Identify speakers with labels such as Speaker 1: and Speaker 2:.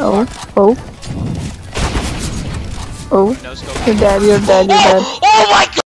Speaker 1: Oh, oh. Oh, you're dead, you're dead, you're dead.
Speaker 2: Oh oh my god!